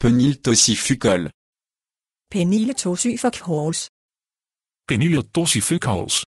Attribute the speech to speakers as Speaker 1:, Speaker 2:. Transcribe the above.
Speaker 1: Peniltosificol.
Speaker 2: Penile tosifakals.
Speaker 3: Tosi tossifocals.